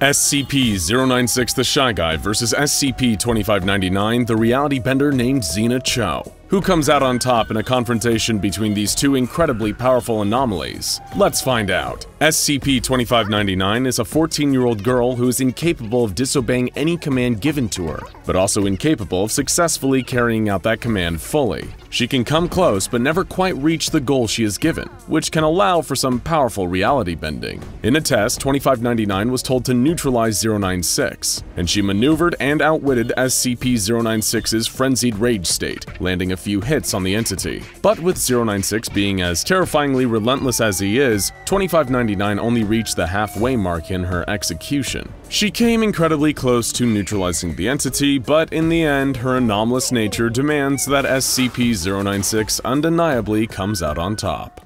SCP-096 The Shy Guy versus SCP-2599 The Reality Bender named Zena Cho. Who comes out on top in a confrontation between these two incredibly powerful anomalies? Let's find out. SCP-2599 is a 14-year-old girl who is incapable of disobeying any command given to her, but also incapable of successfully carrying out that command fully. She can come close but never quite reach the goal she is given, which can allow for some powerful reality bending. In a test, 2599 was told to neutralize 096, and she maneuvered and outwitted SCP-096's frenzied rage state, landing a few hits on the entity. But with 096 being as terrifyingly relentless as he is, 2599 only reached the halfway mark in her execution. She came incredibly close to neutralizing the entity, but in the end, her anomalous nature demands that SCP-096 undeniably comes out on top.